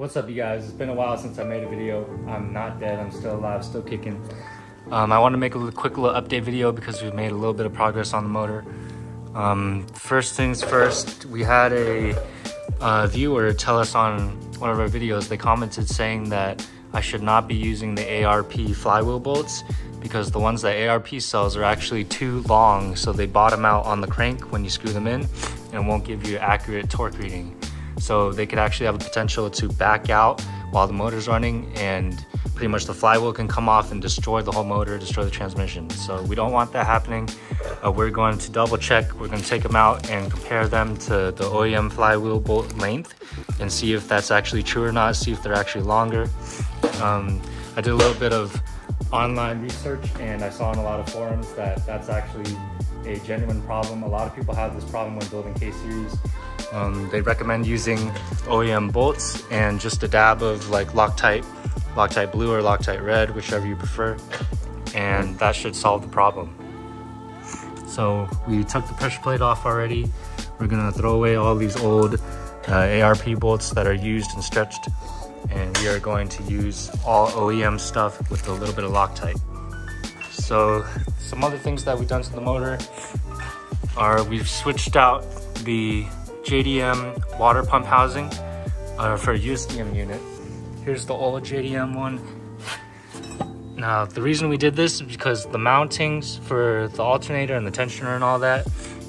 What's up you guys? It's been a while since I made a video. I'm not dead, I'm still alive, still kicking. Um, I want to make a quick little update video because we've made a little bit of progress on the motor. Um, first things first, we had a uh, viewer tell us on one of our videos, they commented saying that I should not be using the ARP flywheel bolts because the ones that ARP sells are actually too long so they bottom out on the crank when you screw them in and won't give you accurate torque reading. So they could actually have a potential to back out while the motor's running and pretty much the flywheel can come off and destroy the whole motor, destroy the transmission. So we don't want that happening. Uh, we're going to double check. We're going to take them out and compare them to the OEM flywheel bolt length and see if that's actually true or not, see if they're actually longer. Um, I did a little bit of online research and I saw in a lot of forums that that's actually a genuine problem. A lot of people have this problem when building K-Series um, they recommend using OEM bolts and just a dab of like Loctite, Loctite blue or Loctite red, whichever you prefer. And that should solve the problem. So we took the pressure plate off already. We're gonna throw away all these old uh, ARP bolts that are used and stretched. And we are going to use all OEM stuff with a little bit of Loctite. So some other things that we've done to the motor are we've switched out the JDM water pump housing uh, for a USDM unit. Here's the old JDM one. Now, the reason we did this is because the mountings for the alternator and the tensioner and all that,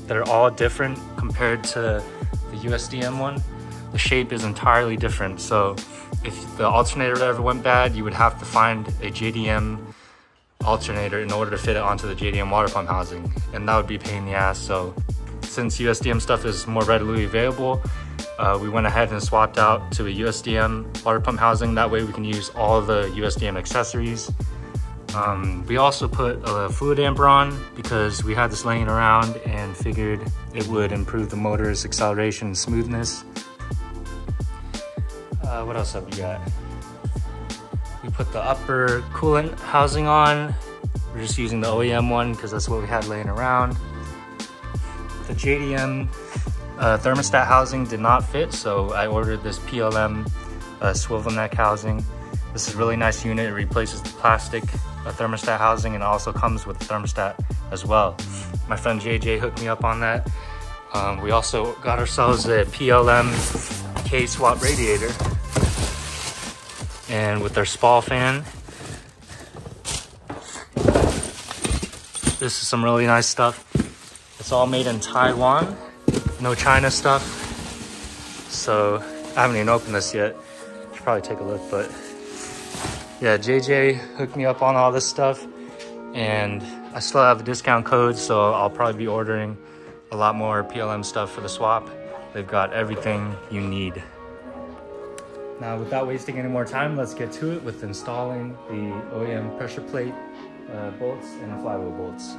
they're all different compared to the USDM one. The shape is entirely different. So if the alternator ever went bad, you would have to find a JDM alternator in order to fit it onto the JDM water pump housing. And that would be pain in the ass. So since USDM stuff is more readily available, uh, we went ahead and swapped out to a USDM water pump housing. That way we can use all the USDM accessories. Um, we also put a fluid damper on because we had this laying around and figured it would improve the motor's acceleration and smoothness. Uh, what else have we got? We put the upper coolant housing on. We're just using the OEM one because that's what we had laying around the JDM uh, thermostat housing did not fit, so I ordered this PLM uh, swivel neck housing. This is a really nice unit. It replaces the plastic uh, thermostat housing and also comes with the thermostat as well. My friend JJ hooked me up on that. Um, we also got ourselves a PLM K-swap radiator and with our SPAL fan. This is some really nice stuff. It's all made in Taiwan, no China stuff. So I haven't even opened this yet. Should probably take a look, but yeah, JJ hooked me up on all this stuff and I still have a discount code, so I'll probably be ordering a lot more PLM stuff for the swap. They've got everything you need. Now, without wasting any more time, let's get to it with installing the OEM pressure plate uh, bolts and the flywheel bolts.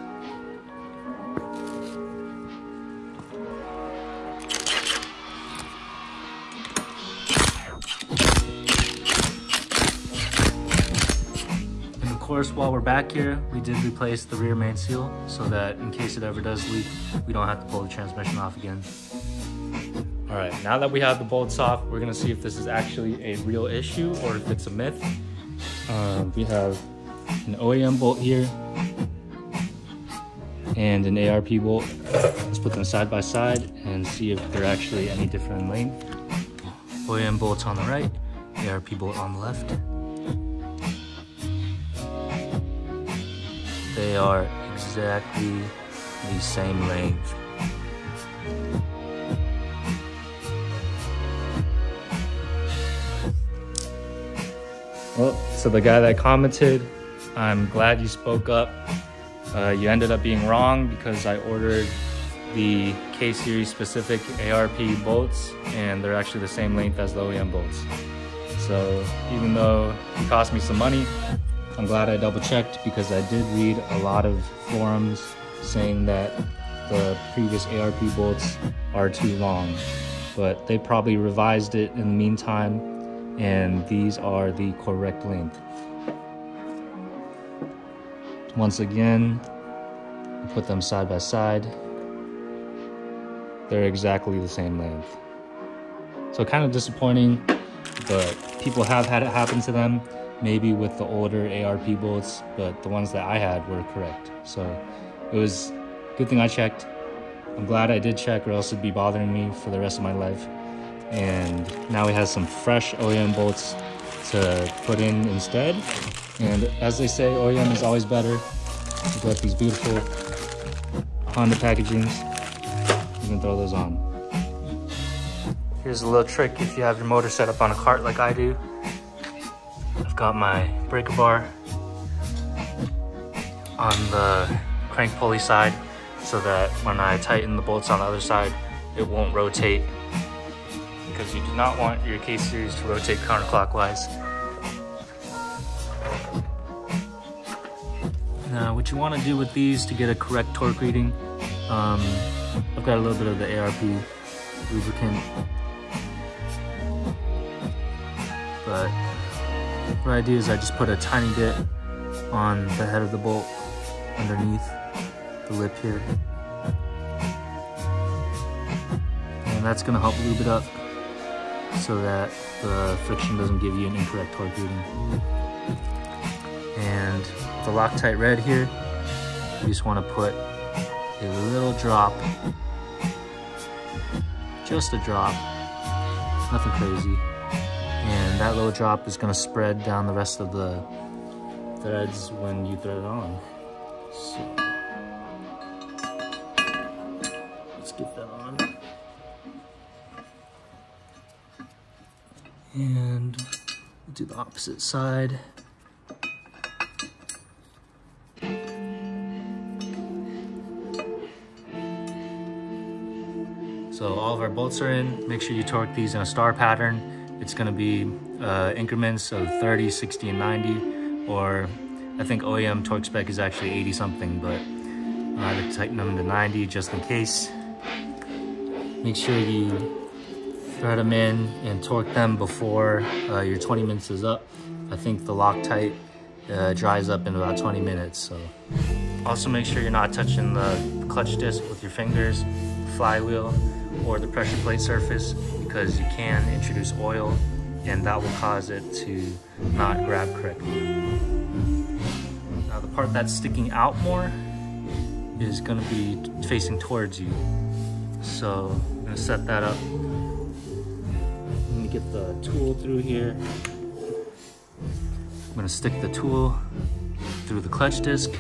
Course, while we're back here, we did replace the rear main seal so that in case it ever does leak, we don't have to pull the transmission off again. All right, now that we have the bolts off, we're gonna see if this is actually a real issue or if it's a myth. Uh, we have an OEM bolt here and an ARP bolt. Let's put them side by side and see if they're actually any different in length. OEM bolts on the right, ARP bolt on the left. They are exactly the same length. Well, so the guy that commented, I'm glad you spoke up. Uh, you ended up being wrong because I ordered the K-Series specific ARP bolts and they're actually the same length as the OEM bolts. So even though it cost me some money, I'm glad I double checked because I did read a lot of forums saying that the previous ARP bolts are too long, but they probably revised it in the meantime and these are the correct length. Once again, put them side by side. They're exactly the same length. So kind of disappointing but people have had it happen to them, maybe with the older ARP bolts, but the ones that I had were correct. So it was good thing I checked. I'm glad I did check or else it'd be bothering me for the rest of my life. And now we have some fresh OEM bolts to put in instead. And as they say, OEM is always better. We got these beautiful Honda packagings. You can throw those on. Here's a little trick if you have your motor set up on a cart like I do. Got my breaker bar on the crank pulley side so that when I tighten the bolts on the other side, it won't rotate because you do not want your K-Series to rotate counterclockwise. Now, what you want to do with these to get a correct torque reading, um, I've got a little bit of the ARP lubricant but what I do is I just put a tiny bit on the head of the bolt underneath the lip here. And that's gonna help lube it up so that the friction doesn't give you an incorrect torque reading. And the Loctite red here, you just wanna put a little drop, just a drop, nothing crazy, and that little drop is gonna spread down the rest of the threads when you thread it on. So, let's get that on. And do the opposite side. So all of our bolts are in. Make sure you torque these in a star pattern. It's gonna be uh, increments of 30, 60, and 90, or I think OEM torque spec is actually 80 something, but I like to tighten them to 90 just in case. Make sure you thread them in and torque them before uh, your 20 minutes is up. I think the Loctite uh, dries up in about 20 minutes, so. Also make sure you're not touching the clutch disc with your fingers, flywheel, or the pressure plate surface because you can introduce oil and that will cause it to not grab correctly. Now the part that's sticking out more is gonna be facing towards you. So I'm gonna set that up. Let me get the tool through here. I'm gonna stick the tool through the clutch disc.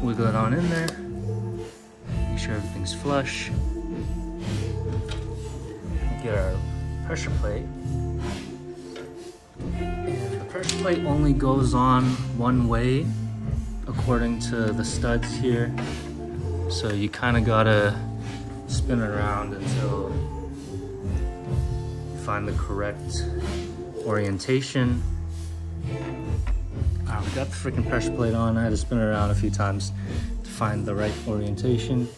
Wiggle it on in there. Flush get our pressure plate. And the pressure plate only goes on one way according to the studs here. So you kind of gotta spin around until you find the correct orientation. Right, we got the freaking pressure plate on. I had to spin it around a few times to find the right orientation.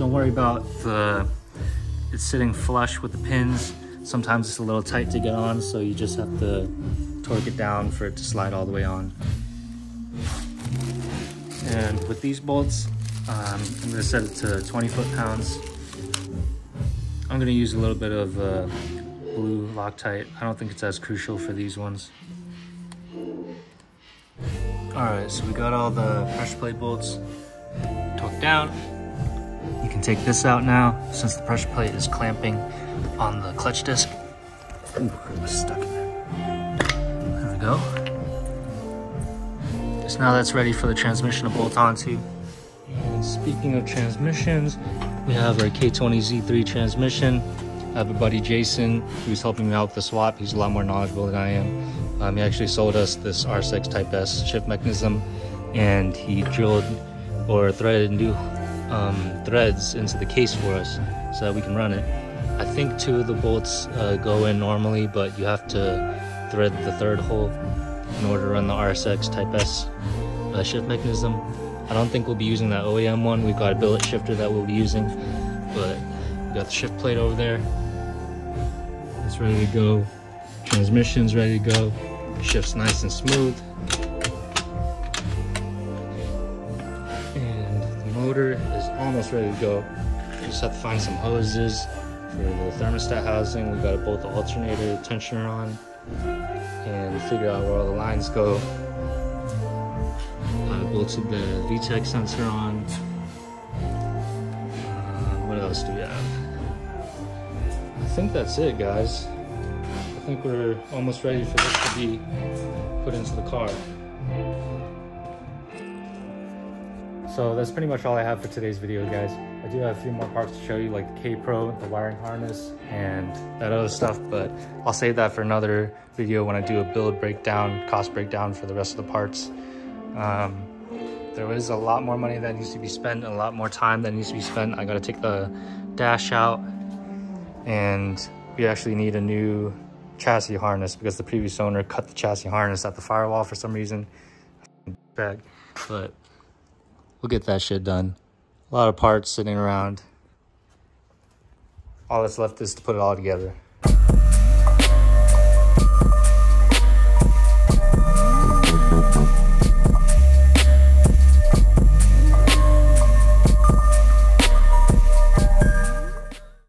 Don't worry about the it's sitting flush with the pins. Sometimes it's a little tight to get on, so you just have to torque it down for it to slide all the way on. And with these bolts, um, I'm gonna set it to 20 foot-pounds. I'm gonna use a little bit of uh, blue Loctite. I don't think it's as crucial for these ones. All right, so we got all the pressure plate bolts torqued down. Can take this out now since the pressure plate is clamping on the clutch disc. Ooh, stuck in there. There we go. So now that's ready for the transmission to bolt onto. And speaking of transmissions, we have our K20Z3 transmission. I have a buddy Jason who's helping me out with the swap. He's a lot more knowledgeable than I am. Um, he actually sold us this RSX Type S shift mechanism and he drilled or threaded new um, threads into the case for us so that we can run it. I think two of the bolts uh, go in normally, but you have to thread the third hole in order to run the RSX Type S uh, shift mechanism. I don't think we'll be using that OEM one. We've got a billet shifter that we'll be using, but we got the shift plate over there. It's ready to go. Transmission's ready to go. Shift's nice and smooth. And the motor almost ready to go. Just have to find some hoses For the thermostat housing, we got both the alternator tensioner on and figure out where all the lines go. Uh, bolted the VTEC sensor on. Uh, what else do we have? I think that's it, guys. I think we're almost ready for this to be put into the car. So that's pretty much all I have for today's video, guys. I do have a few more parts to show you, like the K-Pro, the wiring harness, and that other stuff, but I'll save that for another video when I do a build breakdown, cost breakdown for the rest of the parts. Um, there is a lot more money that needs to be spent, a lot more time that needs to be spent. I gotta take the dash out, and we actually need a new chassis harness because the previous owner cut the chassis harness at the firewall for some reason. But we'll get that shit done. A lot of parts sitting around. All that's left is to put it all together.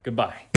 Goodbye.